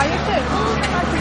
还是，是。